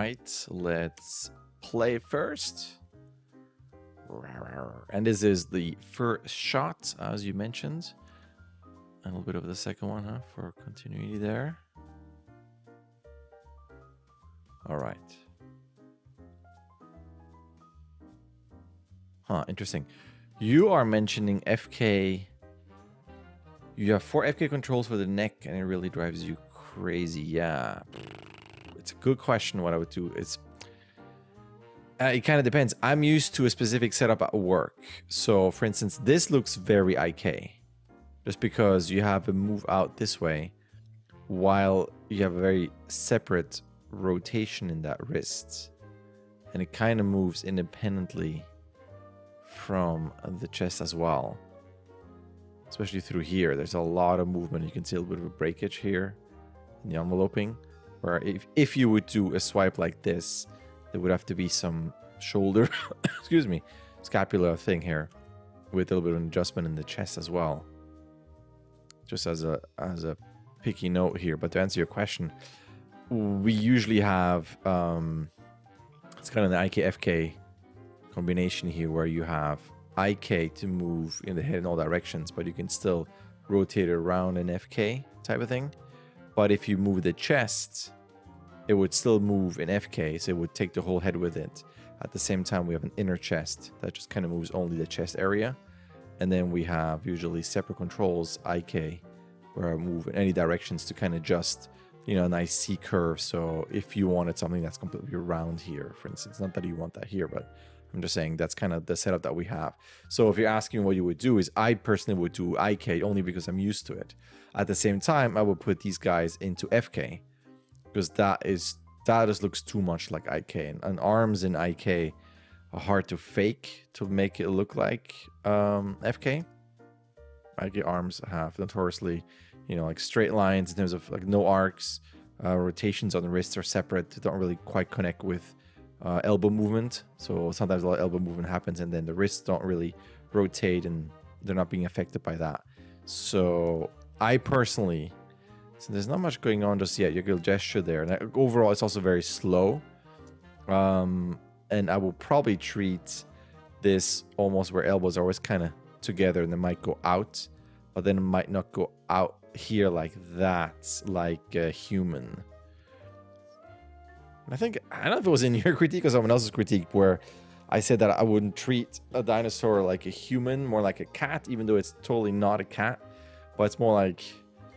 right, let's play first. And this is the first shot, as you mentioned. A little bit of the second one, huh? For continuity there. All right. Huh, interesting. You are mentioning FK. You have four FK controls for the neck, and it really drives you crazy. Yeah. It's a good question what I would do. It's uh, it kind of depends. I'm used to a specific setup at work. So, for instance, this looks very IK. Just because you have a move out this way while you have a very separate rotation in that wrist. And it kind of moves independently from the chest as well. Especially through here. There's a lot of movement. You can see a little bit of a breakage here in the enveloping. Where if, if you would do a swipe like this, there would have to be some shoulder, excuse me, scapular thing here with a little bit of an adjustment in the chest as well. Just as a as a picky note here, but to answer your question, we usually have um, it's kind of the IKFK combination here where you have IK to move in the head in all directions, but you can still rotate around an FK type of thing. But if you move the chest, it would still move in FK, so it would take the whole head with it. At the same time, we have an inner chest that just kind of moves only the chest area. And then we have usually separate controls, IK, where I move in any directions to kind of adjust, you know, a nice C curve. So if you wanted something that's completely round here, for instance, not that you want that here, but I'm just saying that's kind of the setup that we have. So if you're asking what you would do is I personally would do IK only because I'm used to it. At the same time, I would put these guys into FK because that is that just looks too much like IK and, and arms in IK are hard to fake to make it look like um, FK. IK arms have notoriously, you know, like straight lines in terms of like no arcs. Uh, rotations on the wrists are separate. They don't really quite connect with uh, elbow movement. So sometimes a lot of elbow movement happens, and then the wrists don't really rotate, and they're not being affected by that. So I personally so there's not much going on just yet. You can gesture there. And overall, it's also very slow. Um, and I will probably treat this almost where elbows are always kind of together and they might go out, but then it might not go out here like that, like a human. I think, I don't know if it was in your critique or someone else's critique where I said that I wouldn't treat a dinosaur like a human, more like a cat, even though it's totally not a cat, but it's more like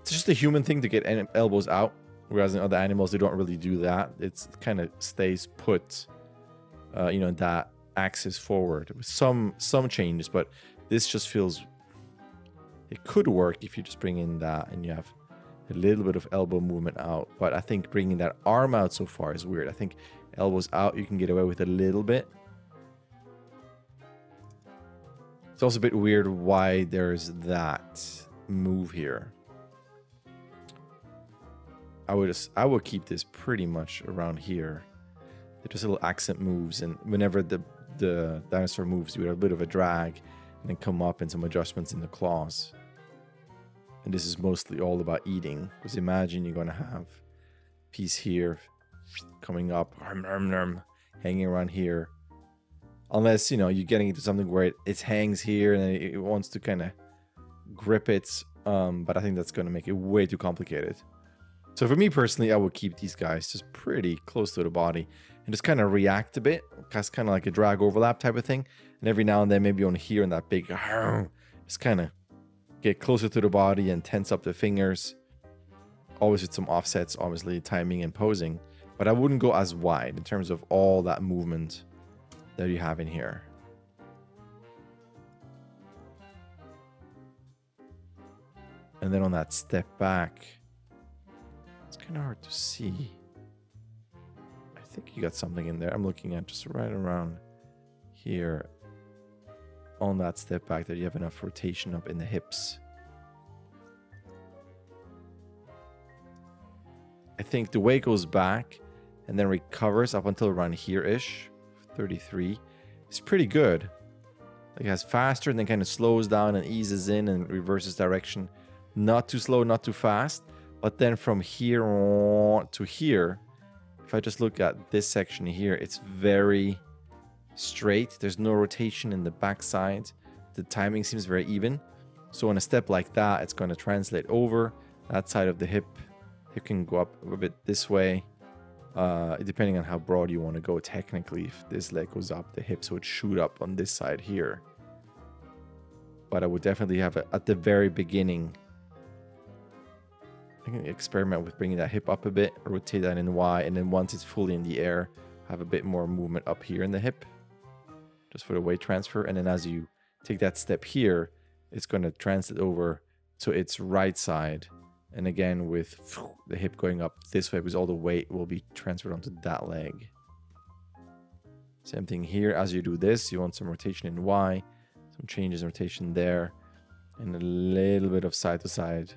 it's just a human thing to get elbows out, whereas in other animals they don't really do that. It's kind of stays put, uh, you know, that axis forward with some some changes, but this just feels it could work if you just bring in that and you have a little bit of elbow movement out. But I think bringing that arm out so far is weird. I think elbows out you can get away with a little bit. It's also a bit weird why there's that move here. I would just, I would keep this pretty much around here. They're just little accent moves, and whenever the the dinosaur moves, you have a bit of a drag, and then come up and some adjustments in the claws. And this is mostly all about eating, because imagine you're gonna have piece here, coming up, hanging around here. Unless you know you're getting into something where it, it hangs here and it, wants to kind of grip it, um, but I think that's gonna make it way too complicated. So for me personally, I would keep these guys just pretty close to the body and just kind of react a bit. That's kind of like a drag overlap type of thing. And every now and then, maybe on here and that big, just kind of get closer to the body and tense up the fingers. Always with some offsets, obviously, timing and posing. But I wouldn't go as wide in terms of all that movement that you have in here. And then on that step back, it's kind of hard to see. I think you got something in there. I'm looking at just right around here on that step back that you have enough rotation up in the hips. I think the way goes back and then recovers up until around here-ish, 33, is pretty good. Like it has faster and then kind of slows down and eases in and reverses direction. Not too slow, not too fast. But then from here to here, if I just look at this section here, it's very straight. There's no rotation in the backside. The timing seems very even. So on a step like that, it's going to translate over that side of the hip. Hip can go up a bit this way, uh, depending on how broad you want to go. Technically, if this leg goes up, the hips would shoot up on this side here. But I would definitely have it at the very beginning. I can experiment with bringing that hip up a bit, rotate that in Y, and then once it's fully in the air, have a bit more movement up here in the hip, just for the weight transfer. And then as you take that step here, it's going to translate over to its right side. And again, with the hip going up this way, because all the weight will be transferred onto that leg. Same thing here. As you do this, you want some rotation in Y, some changes in rotation there, and a little bit of side to side.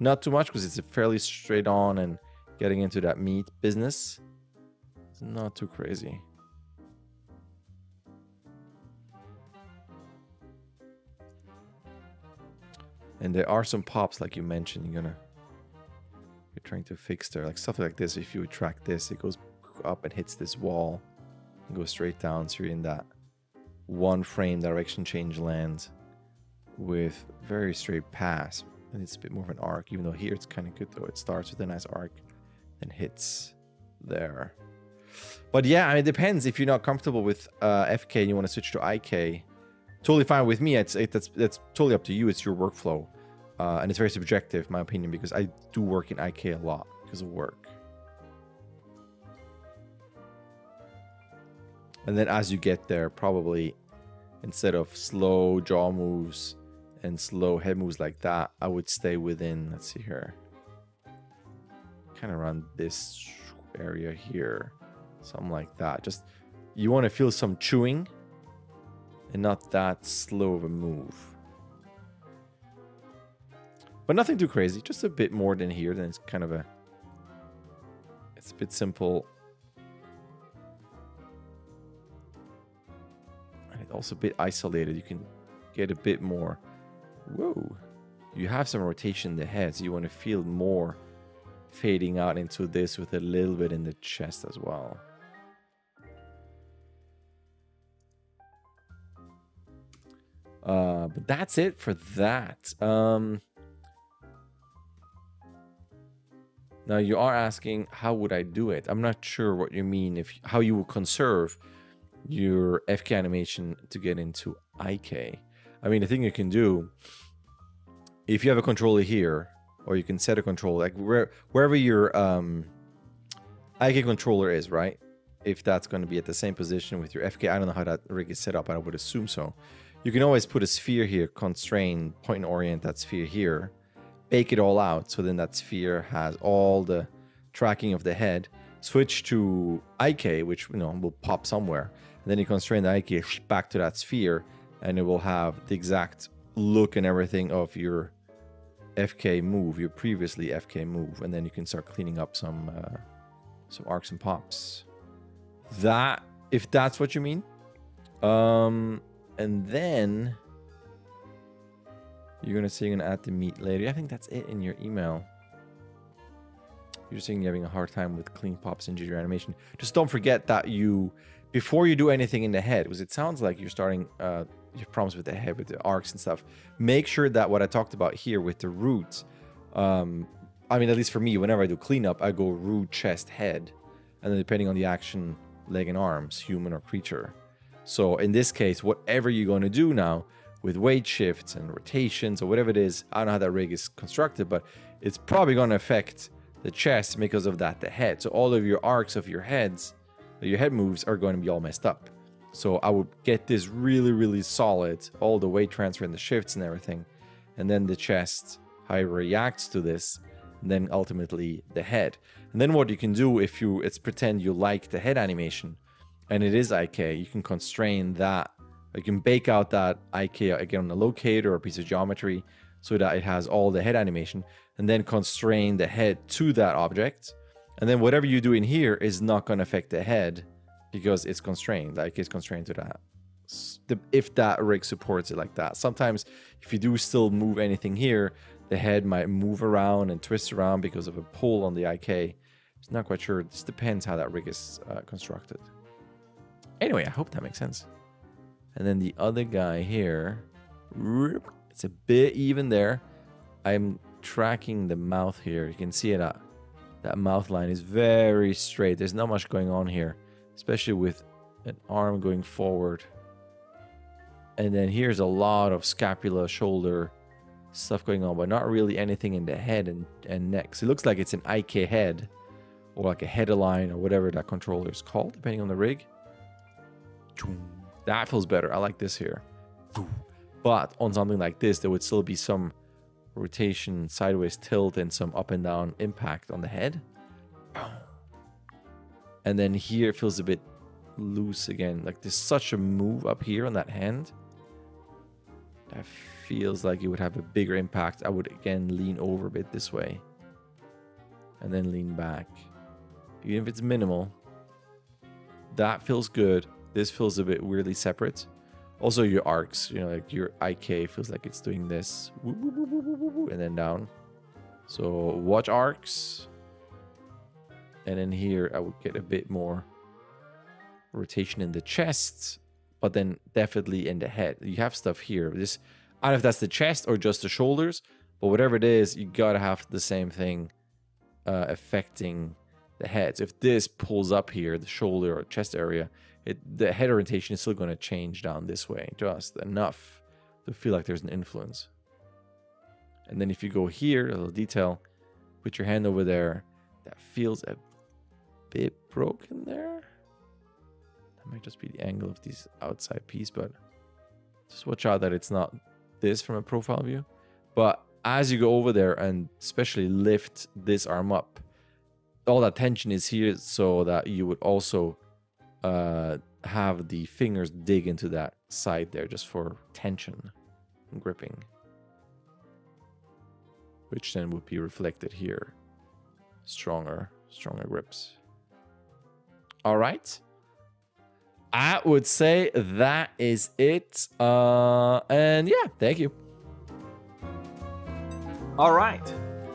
Not too much because it's a fairly straight on and getting into that meat business. It's not too crazy. And there are some pops, like you mentioned, you're gonna you're trying to fix there. Like stuff like this, if you track this, it goes up and hits this wall and goes straight down. So you're in that one frame direction change land with very straight pass. And it's a bit more of an arc, even though here it's kind of good though. It starts with a nice arc and hits there. But yeah, I mean, it depends. If you're not comfortable with uh, FK and you want to switch to IK, totally fine with me. It's it, that's that's totally up to you. It's your workflow, uh, and it's very subjective, my opinion, because I do work in IK a lot because of work. And then as you get there, probably instead of slow jaw moves and slow head moves like that, I would stay within. Let's see here, kind of around this area here, something like that. Just you want to feel some chewing and not that slow of a move. But nothing too crazy, just a bit more than here. Then it's kind of a, it's a bit simple. And it's also a bit isolated. You can get a bit more, whoa. You have some rotation in the head, so you want to feel more fading out into this with a little bit in the chest as well. Uh, but that's it for that. Um, now you are asking how would I do it? I'm not sure what you mean. If how you will conserve your FK animation to get into IK. I mean, the thing you can do if you have a controller here, or you can set a controller like where wherever your um, IK controller is, right? If that's going to be at the same position with your FK, I don't know how that rig is set up, but I would assume so. You can always put a sphere here, constrain, point orient that sphere here, bake it all out. So then that sphere has all the tracking of the head. Switch to IK, which you know will pop somewhere. And then you constrain the IK back to that sphere, and it will have the exact look and everything of your FK move, your previously FK move, and then you can start cleaning up some uh, some arcs and pops. That, if that's what you mean, um, and then you're gonna say you're gonna add the meat later. I think that's it in your email. You're saying you're having a hard time with clean pops into your animation. Just don't forget that you, before you do anything in the head, because it sounds like you're starting uh, your problems with the head, with the arcs and stuff. Make sure that what I talked about here with the roots, um, I mean, at least for me, whenever I do cleanup, I go root, chest, head, and then depending on the action, leg and arms, human or creature. So in this case, whatever you're going to do now with weight shifts and rotations or whatever it is, I don't know how that rig is constructed, but it's probably going to affect the chest because of that, the head. So all of your arcs of your heads, your head moves are going to be all messed up. So I would get this really, really solid, all the weight transfer and the shifts and everything. And then the chest, how it reacts to this, and then ultimately the head. And then what you can do if you, it's pretend you like the head animation, and it is IK, you can constrain that. You can bake out that IK again on a locator or a piece of geometry so that it has all the head animation and then constrain the head to that object. And then whatever you do in here is not going to affect the head because it's constrained, like it's constrained to that. If that rig supports it like that. Sometimes if you do still move anything here, the head might move around and twist around because of a pull on the IK It's not quite sure. This depends how that rig is uh, constructed. Anyway, I hope that makes sense. And then the other guy here, it's a bit even there. I'm tracking the mouth here. You can see it. Uh, that mouth line is very straight. There's not much going on here, especially with an arm going forward. And then here's a lot of scapula, shoulder stuff going on, but not really anything in the head and, and neck. So it looks like it's an IK head or like a head align or whatever that controller is called, depending on the rig. That feels better. I like this here. But on something like this, there would still be some rotation, sideways tilt, and some up and down impact on the head. And then here it feels a bit loose again. Like there's such a move up here on that hand. That feels like it would have a bigger impact. I would again lean over a bit this way. And then lean back. Even if it's minimal. That feels good. This feels a bit weirdly separate. Also, your arcs, you know, like your IK feels like it's doing this, and then down. So watch arcs, and then here I would get a bit more rotation in the chest, but then definitely in the head. You have stuff here. This, I don't know if that's the chest or just the shoulders, but whatever it is, you gotta have the same thing uh, affecting the heads. If this pulls up here, the shoulder or chest area, it the head orientation is still going to change down this way just enough to feel like there's an influence. And then if you go here, a little detail, put your hand over there, that feels a bit broken there. That might just be the angle of this outside piece, but just watch out that it's not this from a profile view. But as you go over there and especially lift this arm up, all that tension is here so that you would also uh, have the fingers dig into that side there just for tension gripping. Which then would be reflected here. Stronger, stronger grips. All right. I would say that is it. Uh, and yeah, thank you. All right.